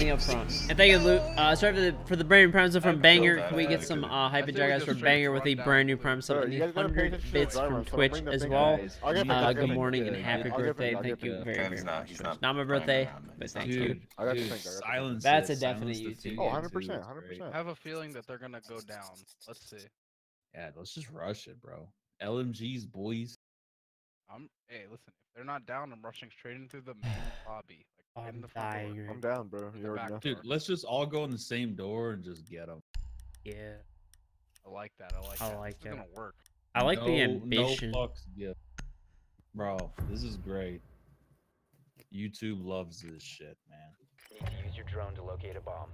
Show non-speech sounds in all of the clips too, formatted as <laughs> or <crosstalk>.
holding up front. And thank you, Luke. Uh, sorry for the for the brand new prime sub from Banger. Can we get some uh, hype and guys for Banger with a brand new prime sub and the 100 bits from Twitch as well? Uh, good morning and happy birthday. Thank you very, very much. Not my birthday, but thank you. I got the Dude, thing, I got the silence That's a definite silence YouTube. Oh, 100%, 100%. I have a feeling that they're gonna go down. Let's see. Yeah, let's just rush it, bro. LMG's boys. I'm hey, listen. If they're not down, I'm rushing straight into the main lobby. Like in I'm the front door. dying. I'm down, bro. You The already back know. Dude, let's just all go in the same door and just get them. Yeah. I like that. I like I that. like This is it. gonna work. I like the ambition. No fucks given. Bro, this is great. YouTube loves this shit, man. You Need to use your drone to locate a bomb.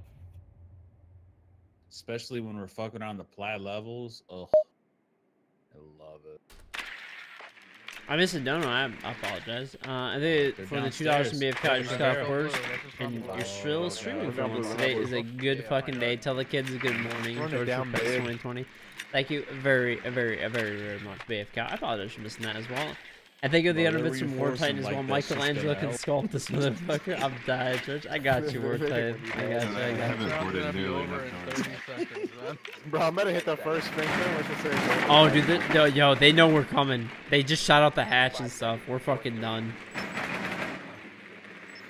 Especially when we're fucking on the plat levels. Ugh. I love it. I missed a no, I, I apologize. Uh, I think They're for the two dollars from. BFK, I just got first, and you're still Oh, streaming for once. Today is a good Yeah, fucking day. Tell the kids a good morning. George down, for Pets babe. 2020. Thank you very, very, very, very much, BFK. I apologize for missing that as well. And think of the Bro, other they're bits from War Titan reinforcing as well. this Michelangelo can help. sculpt this motherfucker. I'm dying, George. I got you, <laughs> War Titan. I got you. I got you. haven't Round's boarded gonna be nearly enough 30. <laughs> Bro, I'm gonna hit that first thing. Let's just say. Oh, dude, th- yo, yo, they know we're coming. They just shot out the hatch and stuff. We're fucking done.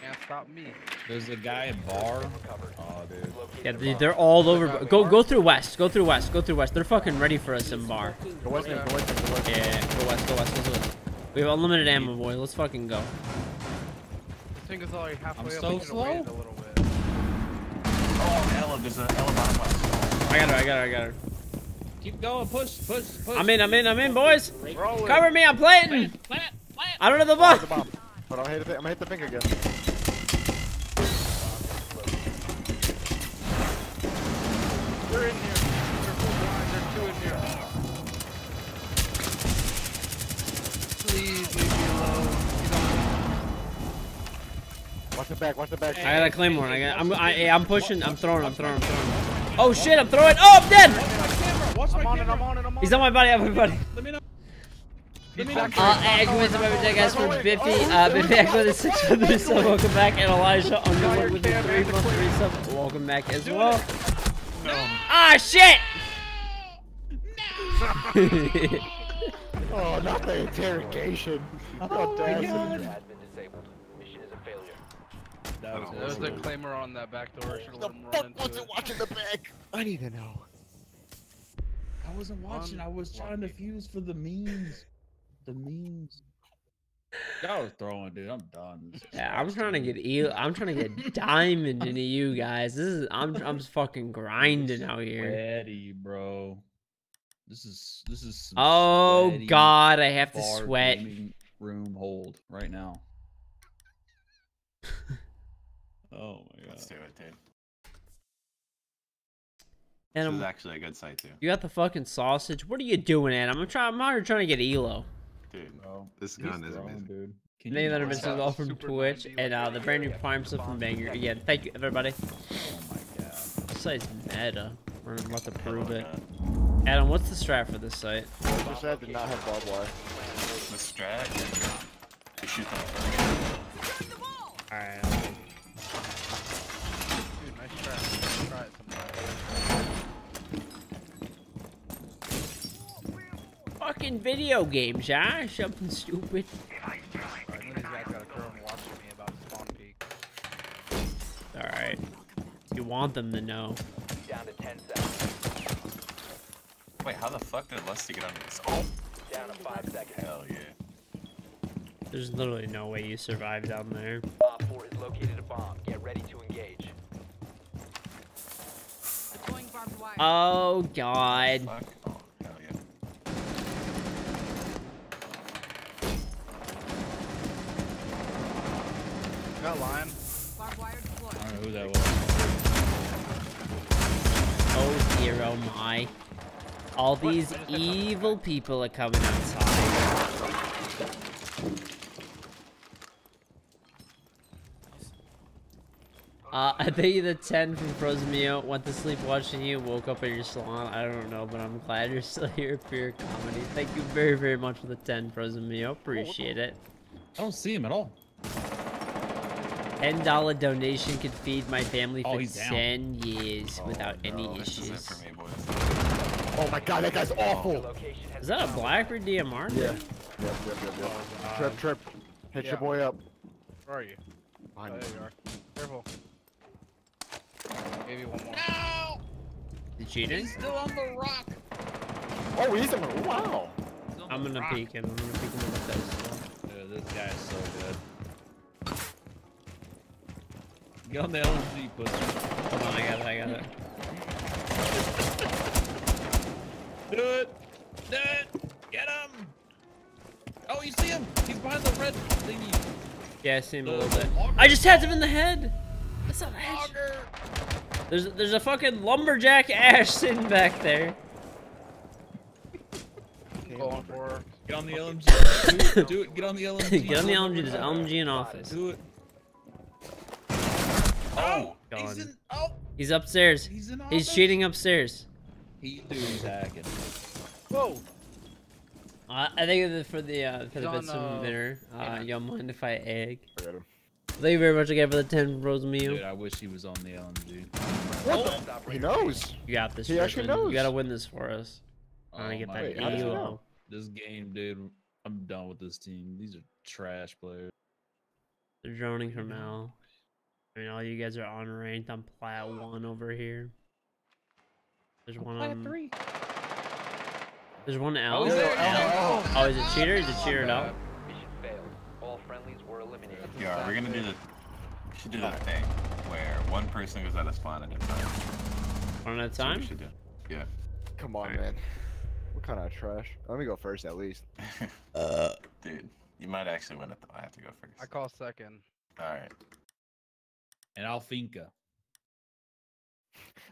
Can't stop me. There's a guy in bar. Oh, dude. Yeah, dude, they're all over. Go, go through west. Go through west. Go through west. They're fucking ready for us in bar. Go west, end, go west, end, go west. end. Yeah, go west. Go west. Go west. We have unlimited ammo, boy. Let's fucking go. This thing is already halfway up. so we should've waited slow. A bit. Oh, Ela, there's a Ela bottom left. I got her. I got her. I got her. Keep going. Push, push, push. I'm in. I'm in. I'm in, boys. Roll it. Cover me. I'm planting. I don't have the Oh, the bomb. But I'll hit it. I'm gonna hit the Finka again. The back. Watch the back. I got a claymore. I got. I'm. I, I'm pushing. I'm throwing. I'm throwing. I'm throwing. Oh shit! I'm throwing. Oh, I'm dead. I'm on it. I'm on it. I'm on He's it. on my body. Everybody. Let me know. He's me back know. Uh, Eggman, some every day, guys, for Biffy. Uh, Biffy Echo with a six for the sub. Welcome back. And Elijah Underwood with the three month three sub. Welcome back as well. Ah, shit! <laughs> Oh, not the interrogation. Oh, Has damn. been failure. That was There's a claymore on that back door. Should have The let fuck was it. it watching the back? <laughs> I need to know. I wasn't watching. I was trying to fuse for the memes. The memes. I was throwing, dude. I'm done. Yeah, I'm trying to get eel. I'm trying to get <laughs> diamond into you guys. This is I'm I'm just fucking grinding out here. Sweaty, bro. This is this is. some Oh sweaty God, I have to sweat. Room hold right now. <laughs> oh my god. Let's do it, dude. And This I'm, is actually a good site too, you got the fucking sausage. What are you doing, Adam? I'm trying. I'm out here trying to get elo. dude. Bro, This gun is throwing, amazing. dude. Can Thank you, that have been What's as well from Super Twitch, and uh, the brand new Yeah, Prime stuff from bomb. Banger. Again, thank you, everybody. Oh my god. This site's meta. We're about to prove it. Adam, what's the strat for this site? This ad did not have barbed wire. The strat is you shoot them first. Alright. Dude, nice try. Let's try it sometime. Fucking video games, yeah? Something stupid. I know these guys got a girl watching me about spawn peak. Alright. You want them to know. Down to 10 seconds. Wait, how the fuck did Lusty get on this? Oh, Down to 5 seconds. hell yeah. There's literally no way you survive down there. Op 4 has located a bomb. Get ready to engage. Deploying barbed wire. Oh god. Fuck. Oh, hell yeah. You got lion? Barbed wire deployed. I don't know who that was. Oh dear, oh my. All these evil people are coming outside. Uh, I think the 10 from Frozen Mio went to sleep watching you, woke up at your salon. I don't know, but I'm glad you're still here for your comedy. Thank you very, very much for the 10, Frozen Mio. Appreciate it. I don't see him at all. Ten dollar donation could feed my family Oh, for he's down. ten years oh, without any Oh, This is it issues. me. Oh my god, that guy's oh. awful. Is that a Blackbeard DMR? Yeah. Yep, yep, yep, yep. Oh, trip, trip. Hit Yeah. your boy up. Where are you? Oh, Behind there you. you are. Careful. Maybe one more. No! The cheating? He's still on the rock. Oh, he's in the wow. I'm gonna rock. peek him. I'm gonna peek him with this. Dude, this guy is so good. Get on the LMG, pussy. Hold on, I got it. I got it. Do it! Do it! Get him! Oh, you see him? He's behind the red thingy. Yeah, I see him a little bit. auger. I just had him in the head. That's not a head. There's there's a fucking lumberjack ash sitting back there. <laughs> Going for. Get on the LMG. Do it. Do it. Get on the LMG. Get on the LMG. There's an LMG in office. Do it. Oh! He's Gone. in. Oh! He's upstairs. He's in He's cheating upstairs. He, dude, he's hacking. Whoa! Uh, I think that for the uh, for the bits of uh, dinner, uh, Amen. y'all mind if I egg? Forget him. Thank you very much again for the ten rose meal. Dude, I wish he was on the LMG. What the? He knows. You got this. He actually knows. You gotta win this for us. I wanna Oh get that Wait, how God. know? This game, dude. I'm done with this team. These are trash players. They're droning from L. I mean, all you guys are on ranked. I'm plat one over here. There's one on. three. There's one L. Oh, Yeah, there, L, L. Oh, is it cheater? Is it cheater at all? Mission failed. All friendlies were eliminated. Yeah, we're gonna do the. We should do that thing where one person goes out of spawn at a time. One at a That's what time? we should do. Yeah. Come on, Alright. man. What kind of trash? Let me go first at least. <laughs> uh, dude, you might actually win it though. I have to go first. I call second. All right. And Alfinka.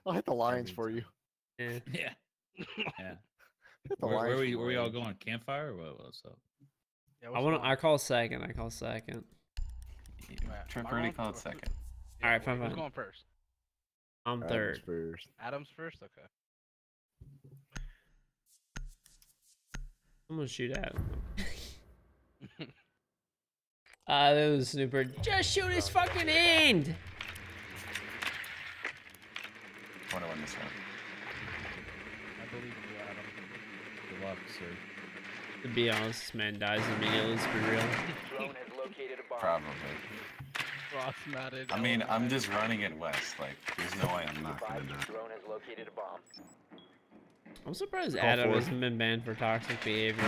I'll hit the lions for you. Yeah. <laughs> Yeah. Yeah. <laughs> Hit the Where, lions. where, we, where we all going? Campfire or what, what's up? Yeah, I want to. I call second. I call second. Yeah, Matt, Trip am already called second. Yeah, Alright, wait, fine, Who's fine. going first? I'm Adams third. First. Adams first. Okay. I'm gonna shoot at him. <laughs> Ah, that was super. Just shoot his fucking end. I want to win this one. I believe you, Adam. Good luck, sir. To be honest, this man dies immediately. Let's be real. Drone has located a bomb. Probably. Cross matted. I mean, I'm just running it west. Like, there's no way I'm not gonna Advise do it. drone has located a bomb. I'm surprised Call Adam for hasn't been banned for toxic behavior.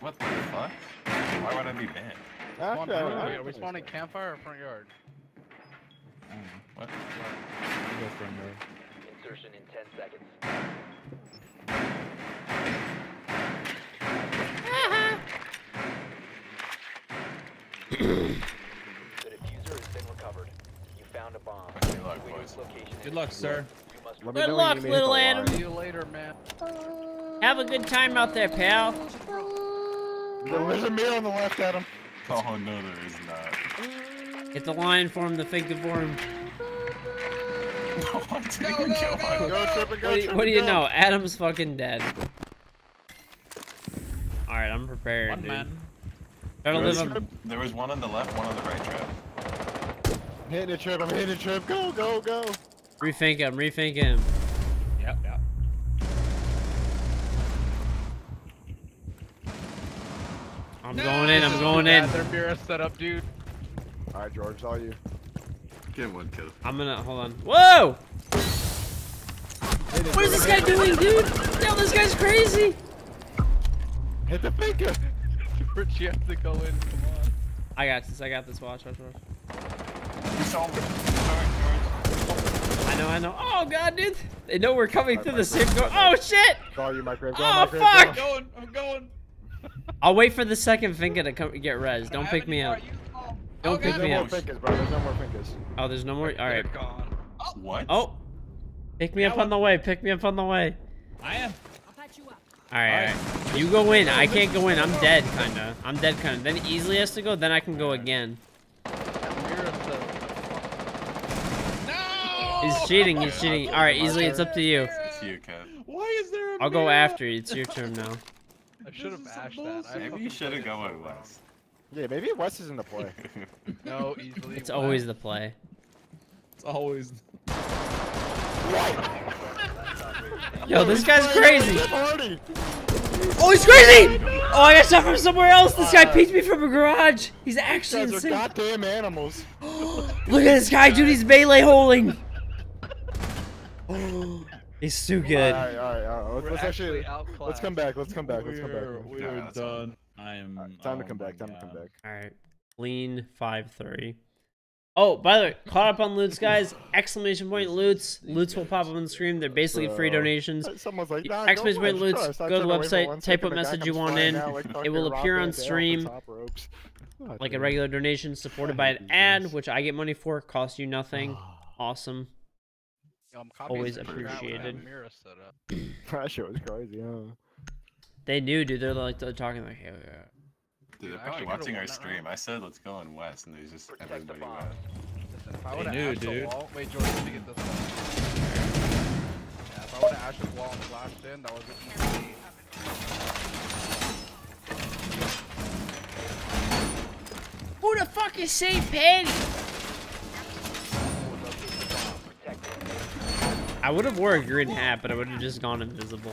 What the fuck? Why would I be banned? Spawn, Actually, I- are, we, don't are we think spawning campfire or front yard? I don't know. What? Go from there. Luck, defuse sir. it. You must Let me Good know when luck, you hit the little Adam. See you later, man. Have a good time out there, pal. There's a mirror on the left, Adam. Oh no, there is not. Get the lion for him, the fake it for him. I didn't even kill Go, him. trip and go, What do you, what do you know? Adam's fucking dead. Alright, I'm prepared, One dude. man. There live was, on. there was one on the left, one on the right trap. Hitting a trip, I'm hitting a trip. Go, go, go. Rethink him, rethink him. Yep, yep. I'm No! going in, I'm going too in. bad, Their mirror setup, dude. Alright, George, it's all you. Get one kill. I'm gonna, hold on. Whoa! Hit it, What is this guy doing, dude? Yo, this guy's crazy! Hit the Finka. <laughs> George, you have to go in. Come on. I got this, I got this. Watch, watch, watch. You saw me. Sorry, I know, I know. Oh, God, dude. They know we're coming through the same door. Oh, shit! It's you, my grave. Go, Oh, my grave, fuck! go. I'm going. I'm going. I'll wait for the second finger to come get res. Don't pick me up. more. You call. Don't Okay. pick There's no more up. fingers, bro. There's no more fingers. Oh, there's no more? Alright. They're. What? Oh! Pick me up on the way. Pick me up on the way. I am. I'll patch you up. Alright, alright. You go in. I can't go in. I'm dead, kinda. I'm dead, kinda. Then easily has to go. Then I can go again. That mirror setup. No. He's cheating. He's cheating. Alright, easily. It's up to you. It's you, Kev. Why is there? A I'll go after you. It's your turn now. <laughs> I should have This is some ashed that. I. Maybe you should have played gone with. West. Yeah, maybe West is in the play. <laughs> No, easily. It's always the play. It's always. Yo, this guy's crazy. Oh, he's crazy! Oh, I got shot from somewhere else. This guy peeked me from a garage. He's actually Guys are insane. goddamn animals. <gasps> Look at this guy, dude. He's melee holding. <gasps> he's too good. All right, all right, all right. Let's, let's actually, actually let's come back. Let's come back. Let's come We're, back. we're done. I am. All right, time to oh come my back. Time to come back. All right. Lean five three. Oh, by the way, caught up on loots, guys. Exclamation point loots. Loots will pop up on the screen. They're basically free uh, donations. Uh, someone's like, nah, Exclamation point West, loots, go to the turned away for website, type what second, the guy message you want in. like It will appear on stream the top ropes. God like a regular donation supported by oh, an ad, which I get money for. Costs you nothing. <sighs> Awesome. Yo, Always some crap with that appreciated. mirror set up. <laughs> that shit was crazy, huh? They knew, dude. They're like they're talking like, hey, yeah. Dude, they're probably watching our stream. round. I said let's go in west, and they just Protect everybody bomb. went. Listen, if I They would knew, have dude. wall, wait, George, let me get this one. Yeah, if I would have ashed the wall and flashed in, that would have easy. Who the fuck is Saint Patty? I would have wore a green hat, but I would have just gone invisible.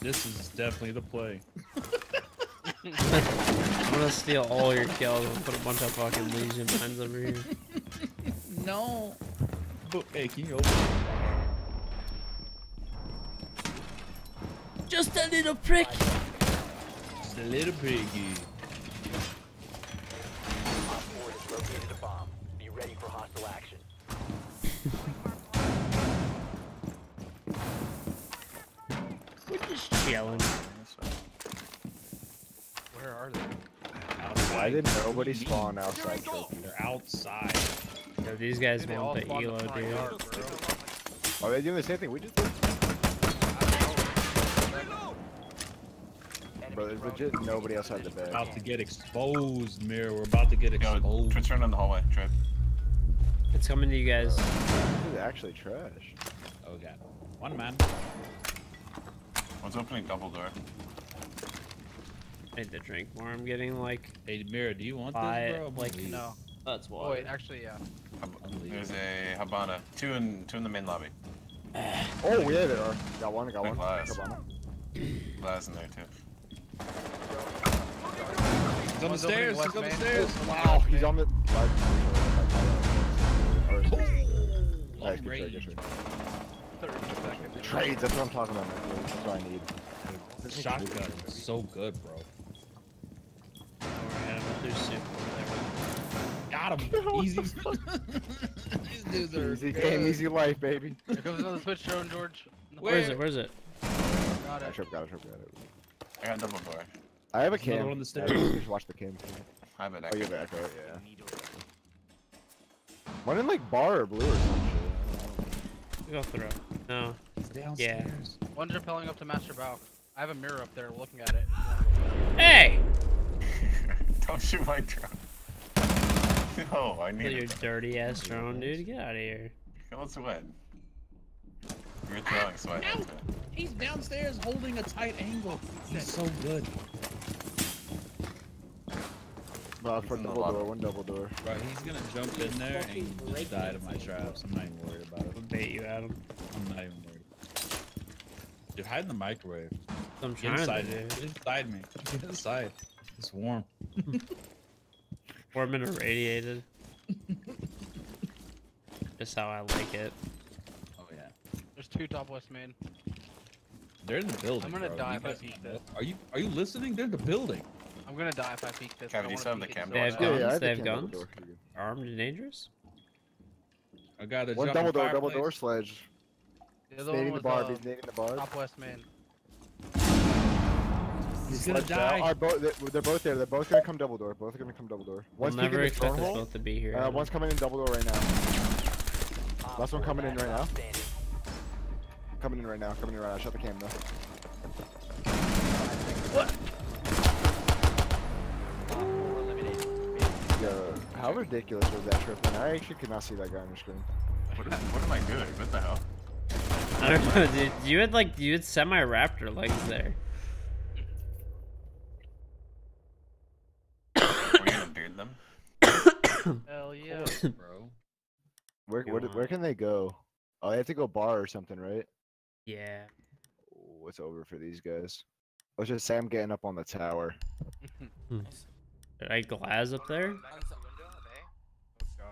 This is definitely the play. I'm gonna steal all your kills and put a bunch of fucking Legion mines over here. <laughs> No. But, hey, can you open? it? Just a little prick. Just a little piggy. Did nobody spawn outside trophy? They're outside. Yo, these guys Dude, they want the spawned elo, in dude. yard, bro. Are they doing the same thing we just did? Bro, there's legit nobody outside the bed. About to get exposed, Mirror. We're about to get Yo, exposed. Twitch turn on the hallway. Trip. It's coming to you guys. This is actually trash. Oh god. One man. One's opening double door. I need to drink more. I'm getting like Hey, Mirror, do you want Buy this, it, bro? like, No. that's Oh, why. wait, actually, yeah. There's a Habana. Two in two in the main lobby. <sighs> Oh, yeah, there are. Got one, got Big one. lies. Cabana. Glass in there too. He's on the One's opening stairs. west He's on the main. stairs. Wow, he's on the. Like, or- Oh, Nice, good trade, good trade. Trades, that's what I'm talking about, man. That's what I need. The shotgun is so good, bro. Oh, we're gonna do soup over Got him. <laughs> Easy. <laughs> These dudes are Easy good. game, easy life, baby. <laughs> Here comes another switch drone, George. there. Where is it? Where is it? Got Got it. it, trip, got it, trip, got it. I got double door. I have a Another cam. on the stairs. I Just watch the cam. I have an Oh, you're echo. the echo, yeah. One in like bar or blue or some shit. Go through. No. He's downstairs. Yeah. One's rappelling up to Master Bow. I have a mirror up there looking at it. Hey! Don't shoot my drone. no, <laughs> oh, I need your dirty ass drone, dude. Get out of here. Kill sweat. You're throwing sweat. into it. He's downstairs holding a tight angle. He's so good. No, for the double door, one double door. Bro, he's gonna jump in there and just die to my traps. I'm not even worried about it. I'll bait you, Adam. I'm not even worried. Dude, hide in the microwave. I'm Get trying inside to me. inside me. Get inside. It's warm. Warm and irradiated. Just how I like it. Oh yeah. There's two top west main. They're in the building. I'm gonna bro. die You if I peek this. Are you are you listening? They're in the building. I'm gonna die if I peek this. Kevin, I you wanna still have the peek it cam so They have bad. Yeah, guns? yeah, I have They the have guns? door. Armed and dangerous? I got to One double in door, double door sledge. The other one Nading the was barb, uh, he's nading the barb. top west main. He's gonna die. Are both, they're, they're both there. They're both gonna come double door. Both are gonna come double door. We'll One's peeking never expect us both to be here. Uh, one's coming in double door right now. Op Last one coming in right now. standing. Coming in right now. Coming in right now. Shut the camera. though. Op 4 eliminated. Yo, how ridiculous was that trip? Man, I actually could not see that guy on the screen. What, is, what am I doing? What the hell? I don't know, dude. You had like you had semi raptor legs there. point them. <coughs> Hell <coughs> yeah, bro. Where where, where can they go? Oh, they have to go bar or something, right? Yeah. Oh, it's over for these guys. Let's just say I'm getting up on the tower. Did I glass up there? Oh.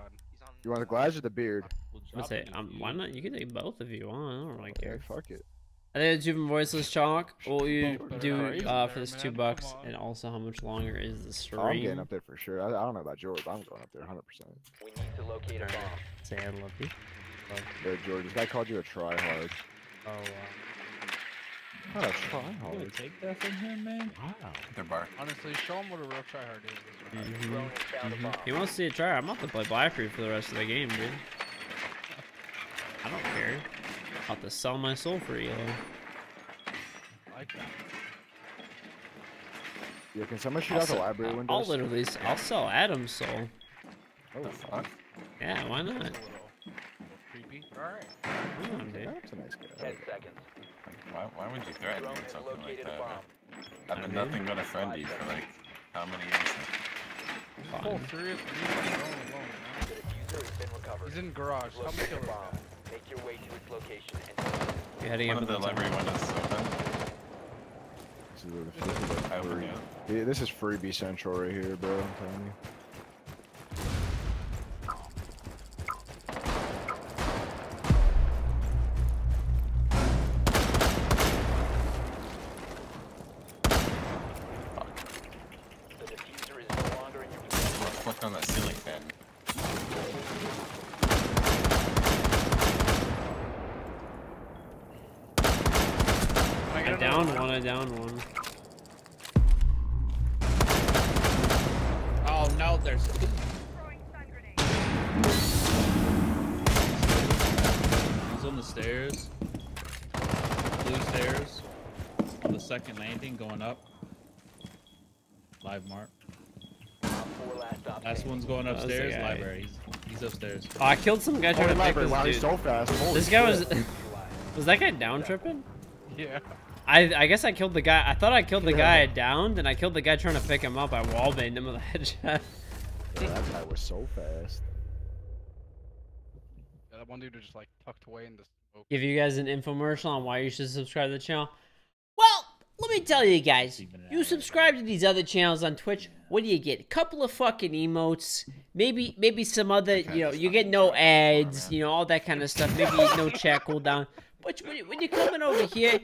You want the glass or the beard? We'll I drop say, um, why not? You can take both if you want. I don't really Okay, care. fuck it. I think it's even voiceless chalk. What will you do uh, for this two bucks, and also how much longer is the stream? Oh, I'm getting up there for sure. I, I don't know about George. but I'm going up there 100%. We need to locate a Alright. bomb. Say I love you. Yo, George, this guy called you a tryhard. Oh, wow. Not a tryhard. You gonna take that from him, man? Wow. Their bar. Honestly, show him what a real tryhard is. hmm Drone has found a bomb. He wants to see a try. I'm about to play Blackbeard for the rest of the game, dude. I don't care. I'll have to sell my soul for you. I like that. Yeah, can someone shoot I'll, out the sell- library I'll windows? literally, s- I'll sell Adam's soul. Oh, The fuck? Yeah, why not? That's a little, little creepy. Alright. Come on, dude. that's a nice guy. Ten seconds. Why, why would you threaten me with something like that? bomb. I've been nothing but a friendly for like how many years now? Full serious. Leave that alone. The diffuser has been recovered. He's in garage. Come Located kill him. Bomb. Make your way to its location and You're heading One up of the the library windows open. This is, the- this is like I open free. it. Yeah, this is freebie central right here, bro. I'm telling you. the diffuser is no longer in your possession. Let's click on that ceiling fan. Can I I get another downed one? one, I downed one. Oh no, there's two. He's on the stairs. Blue stairs. On the second landing, going up. Live mark. Op four last stop Last standing. one's going That was the upstairs. guy. Library. He's, he's upstairs. Oh, I killed some guy Oh, trying the to pick library. this Wow, dude. he's so fast. Holy This guy was shit. <laughs> was that guy down tripping? <laughs> Yeah. I I guess I killed the guy. I thought I killed the guy I downed, and I killed the guy trying to pick him up. I wallbanged him with a <laughs> headshot. Yeah, that guy was so fast. yeah. That one dude was just like tucked away in the smoke. Give you guys an infomercial on why you should subscribe to the channel. Well, let me tell you guys. You subscribe to these other channels on Twitch. What do you get? A couple of fucking emotes. Maybe maybe some other. You know, you get no ads. You know all that kind of stuff. Maybe no chat cooldown. But when, you- when you're coming over here,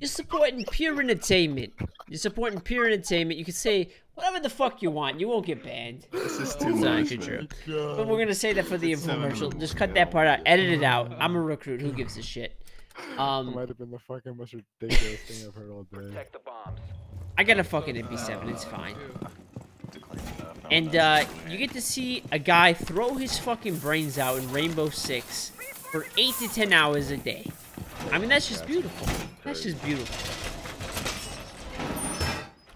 you're supporting pure entertainment. You're supporting pure entertainment. You can say whatever the fuck you want. You won't get banned. This is It's not actually true. But we're gonna say that for the infomercial. Just cut that part out. Edit it out. I'm a recruit. Who gives a shit? Um, That might have been the fucking most ridiculous thing I've heard all day. Protect the bombs. I got a fucking MP7. It's fine. To clean it up. I And uh, you get to see a guy throw his fucking brains out in Rainbow Six for eight to ten hours a day. I mean, that's just beautiful. That's just beautiful.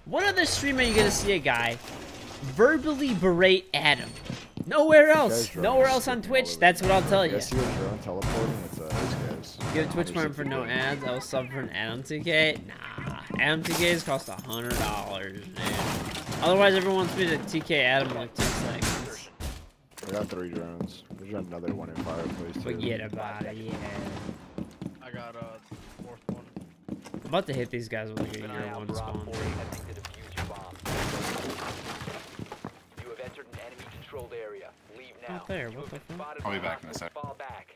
What other stream are you gonna see a guy verbally berate Adam? Nowhere else. Nowhere else on Twitch. That's what I'll tell You you. guys see a drone teleporting? It's uh, guys. Give Twitch Prime for no ads. I will sub for an Adam 2K. Nah, Adam 2Ks cost a hundred dollars, dude. Otherwise, everyone wants me to TK Adam in like two seconds. We got three drones. There's another one in fireplace. too. Forget about it. Yeah. I got uh fourth one. I'm about to hit these guys with like a Keep an year eye out one for spawn. 4 attempting to defuse your bomb. You have entered an enemy-controlled area. Leave now. Not there, what the fuck? I'll be back in a hostiles. sec. Fall back.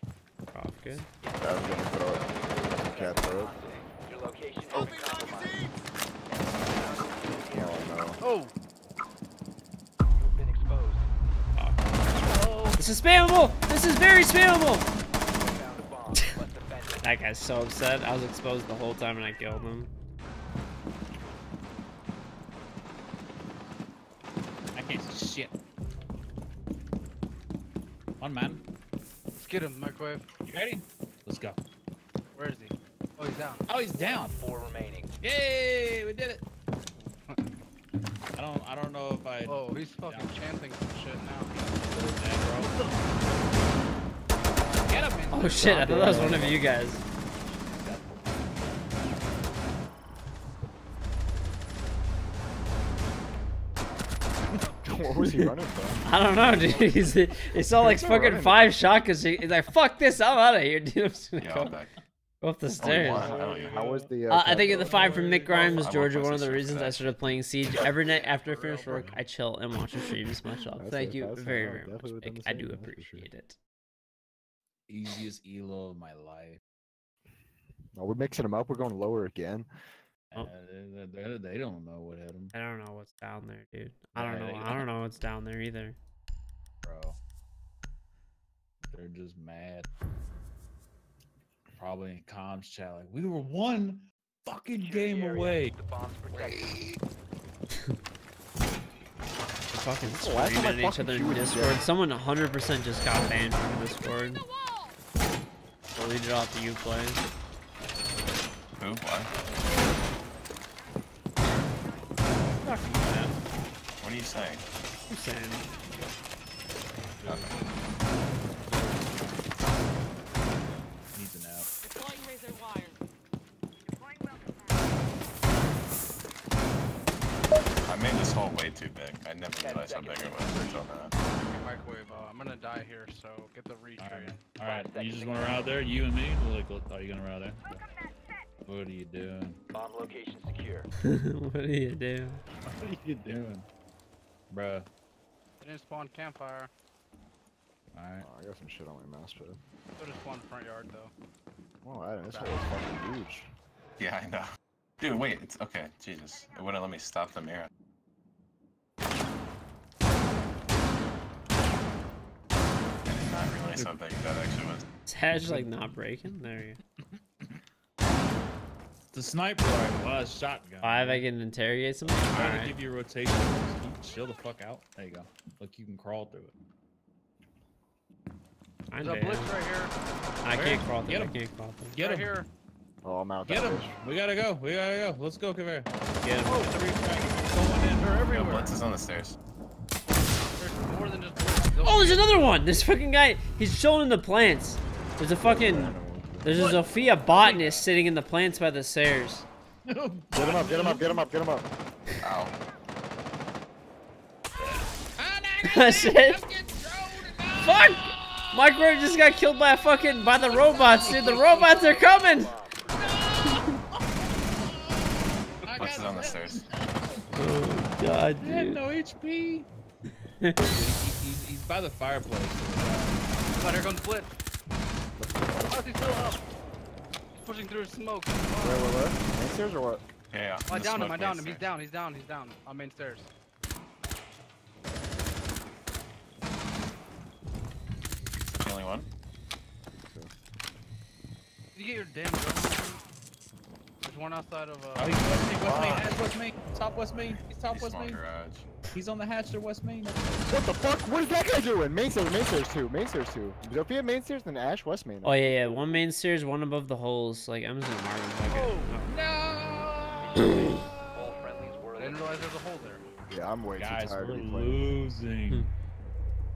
Oh, good. Yeah, location has been compromised. Oh no. Oh. You've been exposed. This is spammable. This is very spammable. Found a bomb. Must defend it. That guy's so upset. I was exposed the whole time and I killed him. I can't see shit. One man. Let's get him, microwave. You ready? Let's go. Where is he? Oh, he's down. Oh, he's down. Four remaining. Yay, we did it. I don't, I don't know if I. Oh, he's fucking chanting some shit now. <laughs> Get him. Oh shit! I thought that was one of you guys. What was he running from? <laughs> I don't know, dude. <laughs> He's, he saw like fucking running. five shotguns. He- He's like, "Fuck this! I'm out of here, dude." I'm just gonna Yeah, go, I'm back. Go up the stairs. one. I How was the? Uh, I think cat the five from Nick Grimes, I Georgia. One of the reasons I started playing Siege every night after I finish work. I chill and watch the streams. Much love. Thank you very, very much. definitely would've done Vic. the I do that's for sure. appreciate it. Easiest elo of my life. Oh, we're mixing them up. We're going lower again. Oh. Uh, they, they, they don't know what hit them, I don't know what's down there, dude. I don't know. I don't know what's down there either. <laughs> bro. They're just mad. Probably in comms chat, like we were one fucking Secure game the away. The bomb's protected. They're <laughs> fucking the last time I screaming at each other in Discord. jail? Someone 100% just got banned from Discord. Deleted off the Uplay. Who? Why? Fuck you, man. What are you saying? I'm saying. Needs an out. Deploying razor wire. I made this hole way too big. I never realized how big it was. Search on. Microwave. Uh, I'm gonna die here, so get the reach All right, right. all right. You just want to run out there? You and me? We're like, are you gonna run out there? What are you doing? Bomb location secure. <laughs> what are you doing? What are you doing, bruh? They didn't spawn campfire. All right. Oh, I got some shit on my mouse pad. They just spawned front yard though. Oh, I, this hole is fucking huge. Yeah, I know. Dude, wait. It's okay. Jesus. It wouldn't let me stop the mirror. Did not realize how big that actually was. Is Hatch like not breaking? There you go. <laughs> The sniper rifle, uh, shotgun. Five, I can interrogate something? I'm trying to Alright. give you a rotation. Just chill the fuck out. There you go. Look, you can crawl through it. I'm There's a dead. blitz right here. I Where? can't crawl through. Get I him. can't crawl through. Get right him. here. Oh, I'm out. Get him. bitch. We gotta go. We gotta go. Let's go, Kaveri. Get him. Oh, Three frag. Someone in. they're Yo, everywhere. Blitz is on the stairs. There's more than just blitz. They'll Oh, there's another one. This fucking guy, he's showing in the plants. There's a fucking, there's a Zofia botanist sitting in the plants by the stairs. Get him up, get him up, get him up, get him up. Ow. <laughs> Shit. Fuck! Micro just got killed by a fucking, by the robots, dude. The robots are coming. What's is on the stairs. Oh, God, He had dude. no HP. He's, he's by the fireplace. Oh, here comes blitz. Oh, he's still up. He's pushing through smoke. Where, where, where? Mainstairs or what? Yeah, yeah. Oh, I the downed him. I downed him. He's down. He's down. He's down. On main stairs. stairs. The only one. Did you get your damn gun? There's one outside of. Oh, Uh, he's west main, west main, hatch, west main, top west main. He's top He's west small main. garage. He's on the hatch to west main. What the fuck? What is that guy doing? Main stairs, main stairs two, main stairs two. Zofia main stairs, then Ash west main. Oh, yeah, yeah. One main stairs, one above the holes. Like, I'm just gonna mark them. Fuck it. No. All friendlies were I didn't realize there's a hole there. Yeah, I'm way Guys, too tired we're to be playing. losing.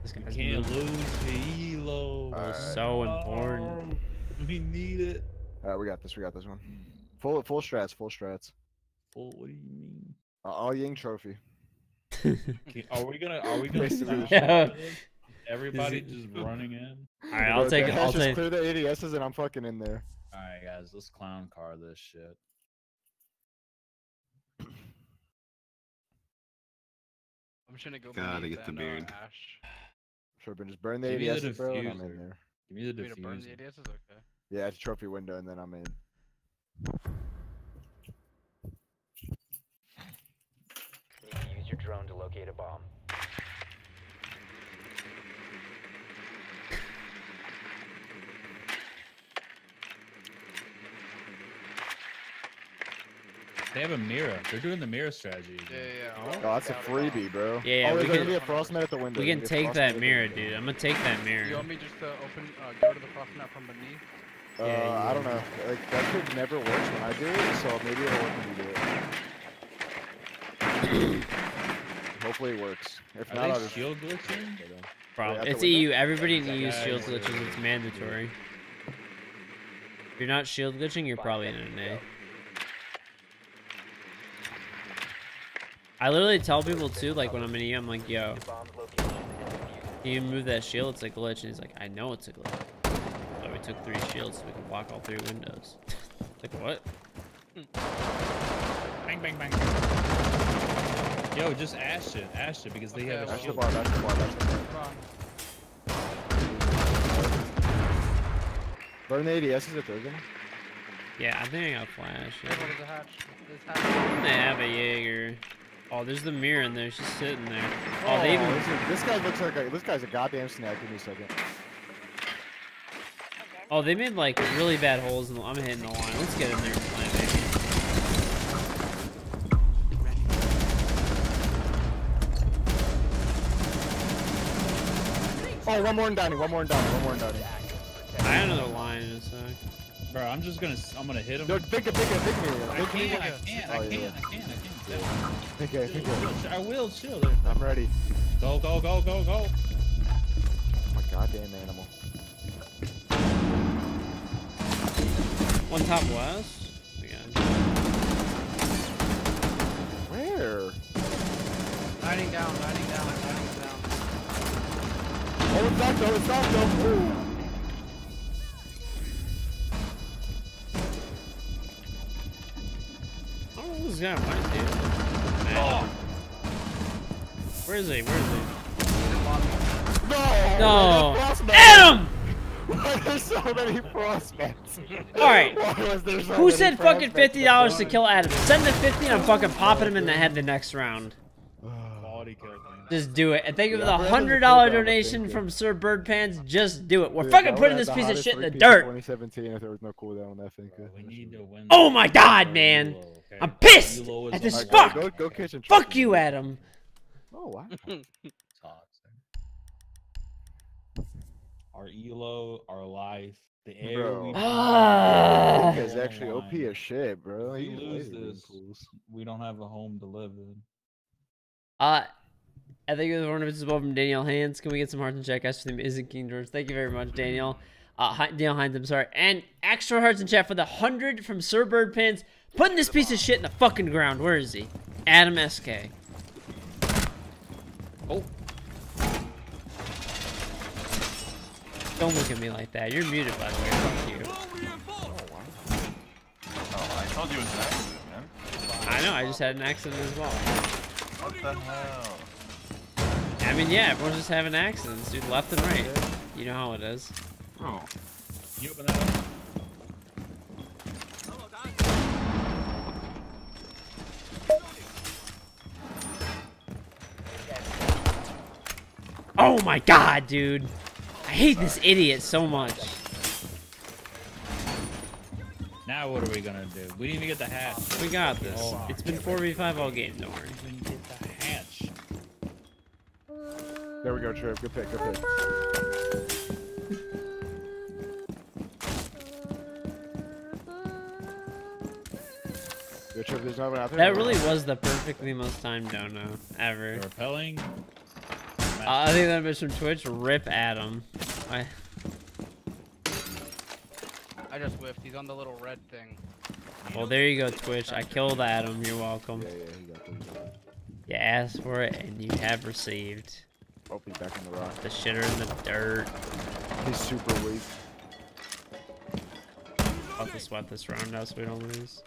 This We guy's can't moving. lose the elo. Alright. so important. We need it. Alright, we got this, we got this one. Full, full strats, full strats. Full, what do you mean? Uh, all Ying trophy. Can- Are we gonna? Are we gonna? Basically, yeah. this? Everybody just running in. All right, I'll take it. I'll just take. clear the ADSs and I'm fucking in there. All right, guys, let's clown car this shit. I'm just gonna go. Gotta beneath get the beard. Uh, Sure, but just burn the Give me the ADSs, bro, and I'm in there. Give me the For me to burn the diffuser. ADS is okay. Yeah, it's trophy window, and then I'm in. Need to use your drone to locate a bomb. They have a mirror. They're doing the mirror strategy. Yeah, yeah. yeah. Oh, that's a freebie, bro. Yeah, yeah, oh, we there's gonna can- be a frost at the window. We can gonna be a take that mat at the mirror, dude. I'm gonna take that mirror. You want me just to open, uh, go to the cross map from beneath? Uh, Yeah, I don't know. Like that shit never works when I do it, so maybe it'll work when you do it. <clears throat> Hopefully it works. If Are not, I'll they just. shield glitching? Bro, at the it's window? EU. Everybody in That EU guy shield is- glitches. It's mandatory. If you're not shield glitching, you're probably in seconds an to A. go. I literally tell people too, like when I'm in EU, I'm like, yo, The bomb's location and defuse can you move that shield? It's a glitch. And he's like, I know it's a glitch. So we took three shields so we could block all three windows. <laughs> like, what? Bang, bang, bang. Yo, just ash it. Ash it because they have a That's the shield. bar, that's the bar, that's the bar. Burn the ADS is it broken? Yeah, I think I got flash. Yeah. What is the hatch? This hatch. They have a Jaeger. Oh, there's the mirror in there. She's sitting there. Oh, oh, they even. this, is- this guy looks like a, this guy's a goddamn snack. Give me a second. Oh, they made like really bad holes in the. I'm hitting the line. Let's get in there Oh, one more in dining, one more in dining, one more in dining. I got another line in a sec. Bro, I'm just gonna, I'm gonna hit him. No, think it, think it, think it. I can't, I can't, Oh, I can't, I can't, I can't. Think it, think it. I will chill. I'm ready. Go, go, go, go, go. Oh I'm a goddamn animal. One top west. We. Where? Hiding down, hiding down, hiding down. Oh, it's not though, it's not though. Ooh. I don't know what this guy might do. Man. Oh. Where is he? Where is he? No! No. Frostbite. Adam! Why there's so many frostbites? Alright. Why was there so Who said fucking fifty dollars to kill Adam? Send the fifty and I'm fucking popping him in the head the next round. Quality kill, man. Just do it. And thank you for the hundred dollar donation from Sir Bird Pants. Just do it. We're Dude, fucking putting this piece of shit in the dirt. 2017 if there was no cooldown on that thing. Bro, we need to win. Oh my God, man. Okay? I'm pissed Elo is at this the Alright, fuck. Go, go, go kitchen. Fuck trust me. you, Adam. Oh wow. <laughs> Toxic. Our elo, our life, the air Bro. we Ah. This guy's actually OP Line. as shit, bro. If we lose this- we don't have a home to live in. Uh, I think the ornaments is above from Danielle Hands. Can we get some hearts and chat, guys, for the amazing King George? Thank you very much, Daniel. Uh, Hi- Daniel Hines, I'm sorry. And extra hearts in chat for the 100 from Sir Bird Pants. Putting this piece of shit in the fucking ground. Where is he? Adam SK. Oh. Don't look at me like that. You're muted, by the way. Fuck you. Oh, I told you it was an accident, man. I know, I just had an accident as well. What the hell? I mean, yeah, everyone's just having accidents, dude, left and right. You know how it is. Bro, You open that up? Oh my god, dude. I hate this idiot so much. Now what are we gonna do? We didn't even get the hat. We got this. Oh. It's been 4v5 all game, don't worry. We didn't get the hatch. There we go, Trip. Good pick, good pick. Good Trip, there's no one out there. That really was the perfectly most timed dono ever. We're repelling. Uh, I think that was from Twitch. Rip Adam. I, I just whiffed. He's on the little red thing. well, there you go, Twitch. I killed Adam. You're welcome. Yeah, yeah, he got. You asked for it, and you have received. Oh, he's back in the rock. The shitter in the dirt. He's super weak. I'll have to sweat this round out so we don't lose.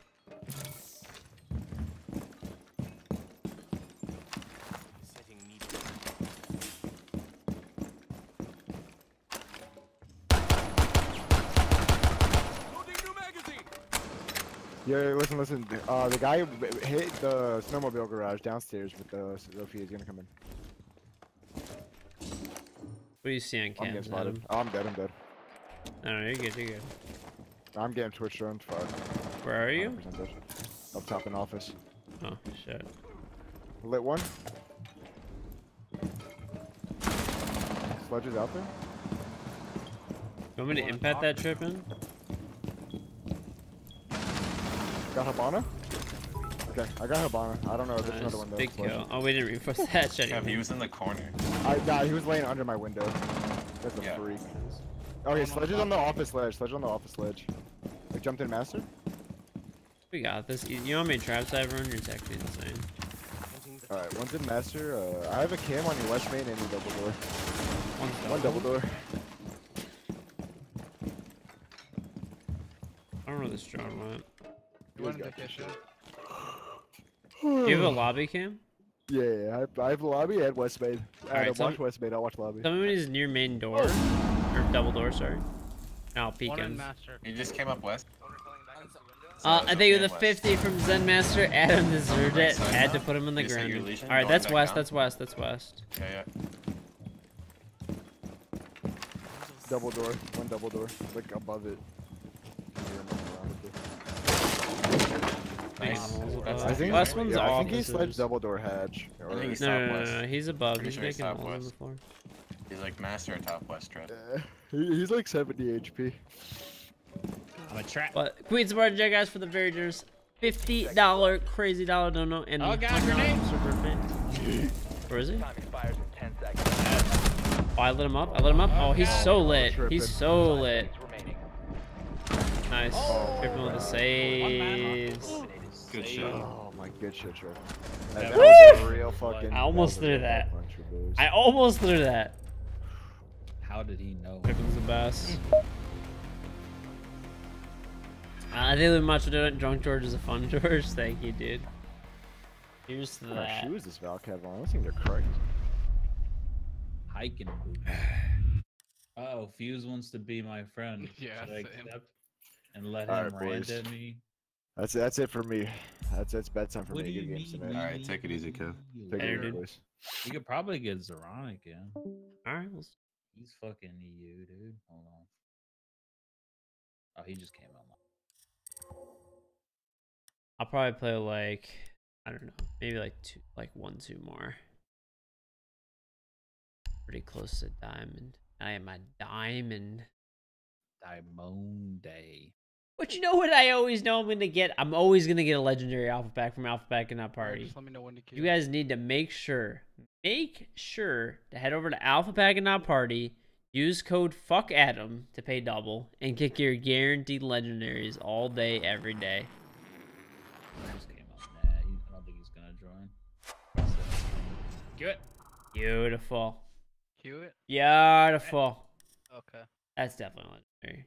Yeah, listen, listen. Uh, the guy hit the snowmobile garage downstairs with the Zofia is gonna come in. What do you see on I'm getting spotted. Oh, I'm dead. I'm dead. No, no, you're good, you're good. I'm getting Twitch drone. Fuck. Where are you? Up top in office. Oh, shit. Lit one. Sledge is out there. You want me to impact that trip in? Got Habana? Okay, I got Habana. I don't know. If there's Nice. another one though. Big Sledge. kill. Oh, we didn't reinforce <laughs> that shit. Kev, he was in the corner. I, nah, he was laying under my window. That's a Yeah. freak. Okay, Sledge is on the office ledge. Sledge on the office ledge. Like jumped in master? We got this. You you know how many traps I've run? You're actually insane. Alright, one's in master. Uh, I have a cam on your west main and a double door. One's One double door. I don't know where this drone went. You went in the. Do you have a lobby cam? Yeah, yeah, I, I have lobby and west main. I Alright, don't so- watch west main. I'll watch lobby. Somebody's near main door. Or double door, sorry. I'll peek One in him. master. He just came up west. Uh, I think with a West. 50 from Zen Master, Adam deserved it. side Had to put him on the You ground. Alright, that's west, down? that's west, that's west. Yeah, yeah. Double door. One double door. Like above it. Nice. Donald's That's above. I think, Last one's yeah, I think he this sledged double door hatch. Or, think he's No, no, no, no, no, he's above. Pretty He's sure making holes on the southwest. floor. He's like master of top west, Trev. uh, he, he's like 70 HP. I'm a trap. But Queen's Bar J guys for the very generous $50 crazy dollar dono and Oh, a God, $100 grenade. super fan. <laughs> Where is he? Time expires in 10 seconds. Oh, I lit him up. I lit him up. Oh, he's so lit. He's so lit. Seconds remaining. Nice. Tripping with the saves. Good shit. Oh my good shit, Trevor. That, Yeah, that was a real fucking. I almost that was a threw that. punch with those. I almost threw that. How did he know? Tripping's the best. Uh, I think much do it. Drunk George is a fun <laughs> George. Thank you, dude. Here's to What kind of that. shoes does Valcav on? Those things are crazy. Hiking boots. <sighs> Oh, Fuse wants to be my friend. <laughs> Yeah, Should I accept and let Alright, him rant boys. at me? That's that's it for me. That's that's bedtime for What me. Good games tonight. Alright, take it easy, Kev. Take Later, it easy, dude. boys. We could probably get Zoran again. Alright, we'll s- He's fucking EU, dude. Hold on. Oh, he just came online. I'll probably play like I don't know, maybe like two, like one, two more. Pretty close to diamond. I am a diamond. Diamond Day. But you know what I always know I'm gonna get? I'm always gonna get a legendary alpha pack from Alpha Pack in that Alright, party. Just let me know when to kill. You guys need to make sure, make sure to head over to Alpha Pack and Not Party, use code Fuck Adam to pay double, and kick your guaranteed legendaries all day, every day. He just came up. Nah, I don't think he's gonna join. Good. Beautiful. Cue it. Beautiful. Okay. That's definitely legendary.